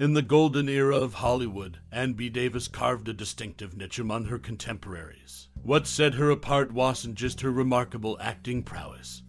In the golden era of Hollywood, Ann B. Davis carved a distinctive niche among her contemporaries. What set her apart wasn't just her remarkable acting prowess,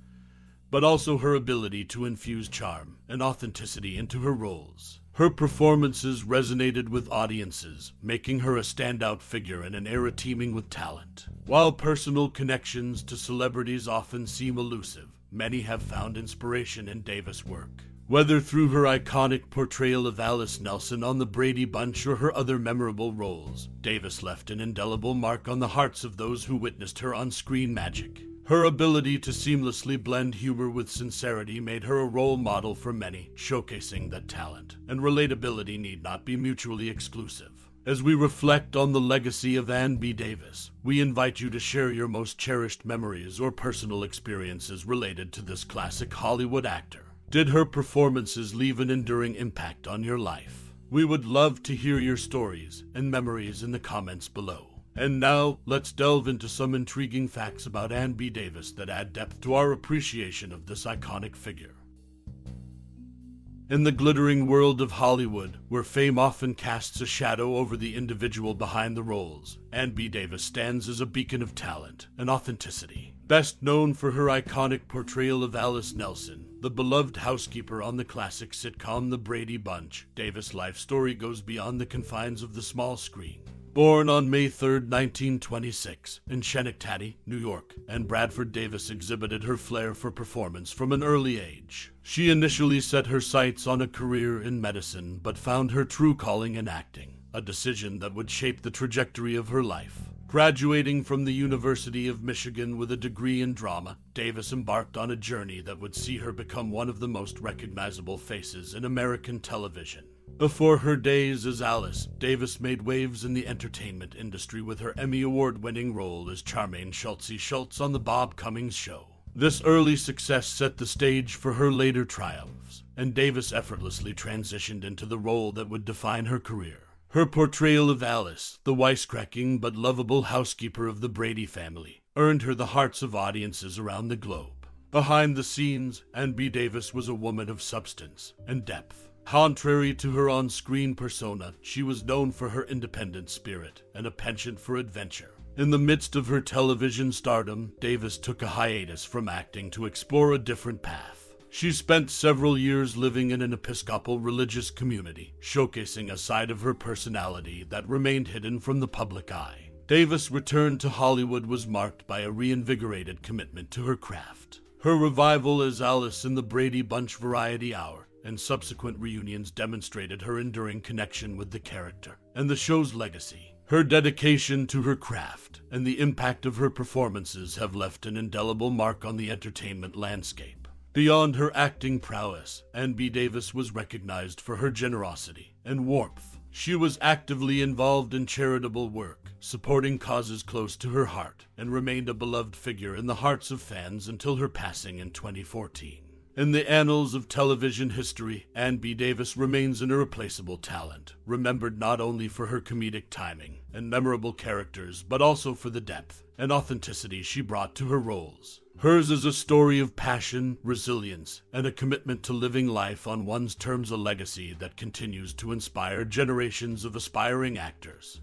but also her ability to infuse charm and authenticity into her roles. Her performances resonated with audiences, making her a standout figure in an era teeming with talent. While personal connections to celebrities often seem elusive, many have found inspiration in Davis' work. Whether through her iconic portrayal of Alice Nelson on the Brady Bunch or her other memorable roles, Davis left an indelible mark on the hearts of those who witnessed her on screen magic. Her ability to seamlessly blend humor with sincerity made her a role model for many, showcasing that talent and relatability need not be mutually exclusive. As we reflect on the legacy of Ann B. Davis, we invite you to share your most cherished memories or personal experiences related to this classic Hollywood actor. Did her performances leave an enduring impact on your life? We would love to hear your stories and memories in the comments below. And now, let's delve into some intriguing facts about Ann B. Davis that add depth to our appreciation of this iconic figure. In the glittering world of Hollywood, where fame often casts a shadow over the individual behind the roles, Ann B. Davis stands as a beacon of talent and authenticity. Best known for her iconic portrayal of Alice Nelson, the beloved housekeeper on the classic sitcom The Brady Bunch, Davis' life story goes beyond the confines of the small screen. Born on May 3, 1926, in Schenectady, New York, Ann Bradford Davis exhibited her flair for performance from an early age. She initially set her sights on a career in medicine, but found her true calling in acting, a decision that would shape the trajectory of her life. Graduating from the University of Michigan with a degree in drama, Davis embarked on a journey that would see her become one of the most recognizable faces in American television. Before her days as Alice, Davis made waves in the entertainment industry with her Emmy Award winning role as Charmaine Schultzy Schultz on The Bob Cummings Show. This early success set the stage for her later triumphs, and Davis effortlessly transitioned into the role that would define her career. Her portrayal of Alice, the wisecracking but lovable housekeeper of the Brady family, earned her the hearts of audiences around the globe. Behind the scenes, Ann B. Davis was a woman of substance and depth. Contrary to her on screen persona, she was known for her independent spirit and a penchant for adventure. In the midst of her television stardom, Davis took a hiatus from acting to explore a different path. She spent several years living in an Episcopal religious community, showcasing a side of her personality that remained hidden from the public eye. Davis' return to Hollywood was marked by a reinvigorated commitment to her craft. Her revival as Alice in the Brady Bunch Variety Hour and subsequent reunions demonstrated her enduring connection with the character and the show's legacy. Her dedication to her craft and the impact of her performances have left an indelible mark on the entertainment landscape. Beyond her acting prowess, Ann B. Davis was recognized for her generosity and warmth. She was actively involved in charitable work, supporting causes close to her heart, and remained a beloved figure in the hearts of fans until her passing in 2014. In the annals of television history, Ann B. Davis remains an irreplaceable talent, remembered not only for her comedic timing and memorable characters, but also for the depth and authenticity she brought to her roles. Hers is a story of passion, resilience, and a commitment to living life on one's terms, a legacy that continues to inspire generations of aspiring actors.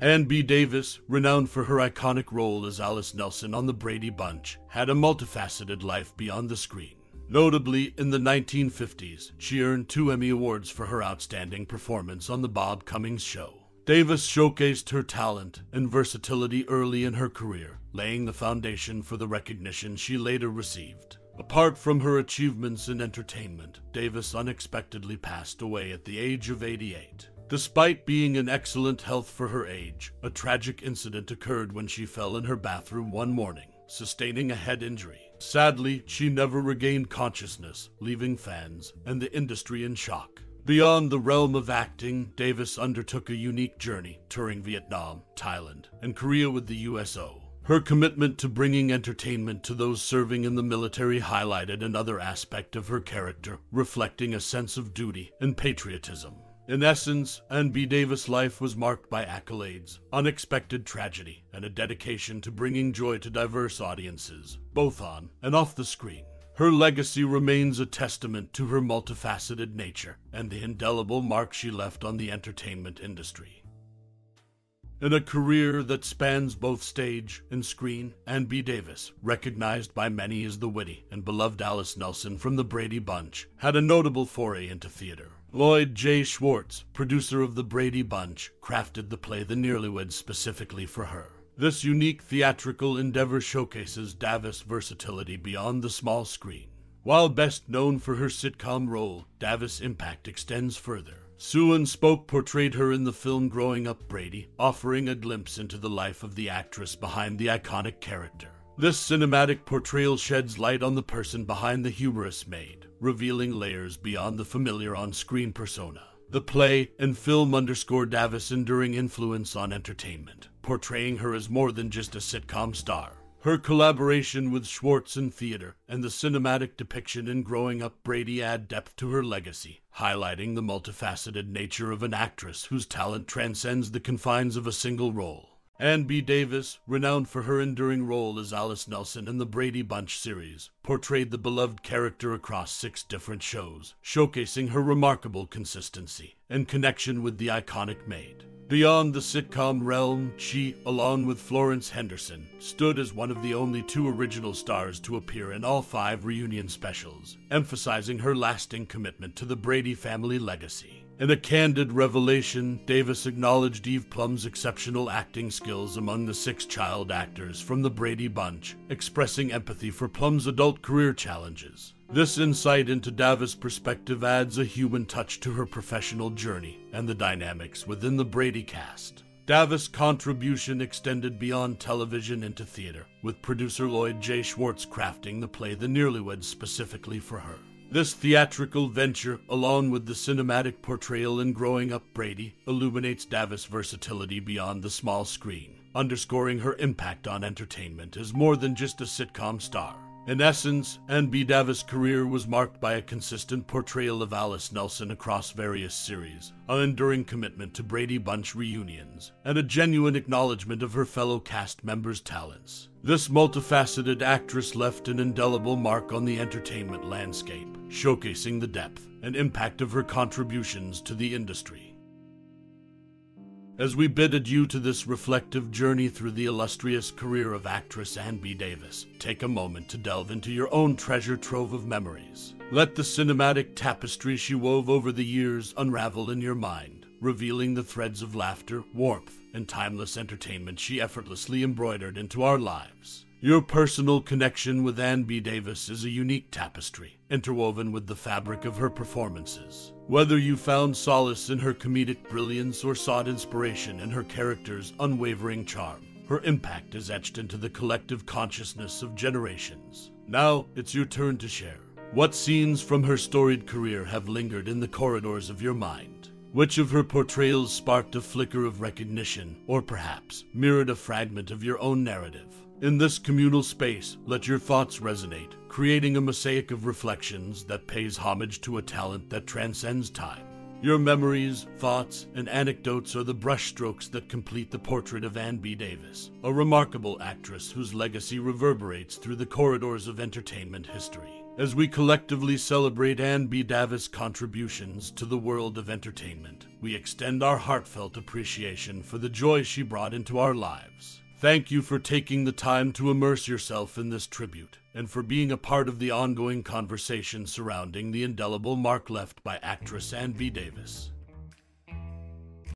Ann B. Davis, renowned for her iconic role as Alice Nelson on The Brady Bunch, had a multifaceted life beyond the screen. Notably, in the 1950s, she earned two Emmy Awards for her outstanding performance on The Bob Cummings Show. Davis showcased her talent and versatility early in her career, laying the foundation for the recognition she later received. Apart from her achievements in entertainment, Davis unexpectedly passed away at the age of 88. Despite being in excellent health for her age, a tragic incident occurred when she fell in her bathroom one morning, sustaining a head injury. Sadly, she never regained consciousness, leaving fans and the industry in shock. Beyond the realm of acting, Davis undertook a unique journey, touring Vietnam, Thailand, and Korea with the USO. Her commitment to bringing entertainment to those serving in the military highlighted another aspect of her character, reflecting a sense of duty and patriotism. In essence, Ann B. Davis' life was marked by accolades, unexpected tragedy, and a dedication to bringing joy to diverse audiences, both on and off the screen. Her legacy remains a testament to her multifaceted nature and the indelible mark she left on the entertainment industry. In a career that spans both stage and screen, Ann B. Davis, recognized by many as the witty and beloved Alice Nelson from the Brady Bunch, had a notable foray into theater. Lloyd J. Schwartz, producer of the Brady Bunch, crafted the play The Nearlyweds specifically for her. This unique theatrical endeavor showcases Davis' versatility beyond the small screen. While best known for her sitcom role, Davis' impact extends further. Sue Ann Spoke portrayed her in the film Growing Up Brady, offering a glimpse into the life of the actress behind the iconic character. This cinematic portrayal sheds light on the person behind the humorous maid, revealing layers beyond the familiar on screen persona. The play and film underscore Davis' enduring influence on entertainment, portraying her as more than just a sitcom star. Her collaboration with Schwartz in theater and the cinematic depiction in Growing Up Brady add depth to her legacy, highlighting the multifaceted nature of an actress whose talent transcends the confines of a single role. Ann B. Davis, renowned for her enduring role as Alice Nelson in the Brady Bunch series, portrayed the beloved character across six different shows, showcasing her remarkable consistency and connection with the iconic maid. Beyond the sitcom realm, she, along with Florence Henderson, stood as one of the only two original stars to appear in all five reunion specials, emphasizing her lasting commitment to the Brady family legacy. In a candid revelation, Davis acknowledged Eve Plumb's exceptional acting skills among the six child actors from the Brady Bunch, expressing empathy for Plumb's adult career challenges. This insight into Davis' perspective adds a human touch to her professional journey and the dynamics within the Brady cast. Davis' contribution extended beyond television into theater, with producer Lloyd J. Schwartz crafting the play The Nearlyweds specifically for her. This theatrical venture, along with the cinematic portrayal in Growing Up Brady, illuminates Davis' versatility beyond the small screen, underscoring her impact on entertainment as more than just a sitcom star. In essence, Ann B. Davis' career was marked by a consistent portrayal of Alice Nelson across various series, an enduring commitment to Brady Bunch reunions, and a genuine acknowledgement of her fellow cast members' talents. This multifaceted actress left an indelible mark on the entertainment landscape, showcasing the depth and impact of her contributions to the industry. As we bid adieu to this reflective journey through the illustrious career of actress Ann B. Davis, take a moment to delve into your own treasure trove of memories. Let the cinematic tapestry she wove over the years unravel in your mind, revealing the threads of laughter, warmth, and timeless entertainment she effortlessly embroidered into our lives. Your personal connection with Ann B. Davis is a unique tapestry, interwoven with the fabric of her performances. Whether you found solace in her comedic brilliance or sought inspiration in her character's unwavering charm, her impact is etched into the collective consciousness of generations. Now it's your turn to share. What scenes from her storied career have lingered in the corridors of your mind? Which of her portrayals sparked a flicker of recognition, or perhaps mirrored a fragment of your own narrative? In this communal space, let your thoughts resonate, creating a mosaic of reflections that pays homage to a talent that transcends time. Your memories, thoughts, and anecdotes are the brushstrokes that complete the portrait of Ann B. Davis, a remarkable actress whose legacy reverberates through the corridors of entertainment history. As we collectively celebrate Ann B. Davis' contributions to the world of entertainment, we extend our heartfelt appreciation for the joy she brought into our lives. Thank you for taking the time to immerse yourself in this tribute and for being a part of the ongoing conversation surrounding the indelible mark left by actress Ann B. Davis.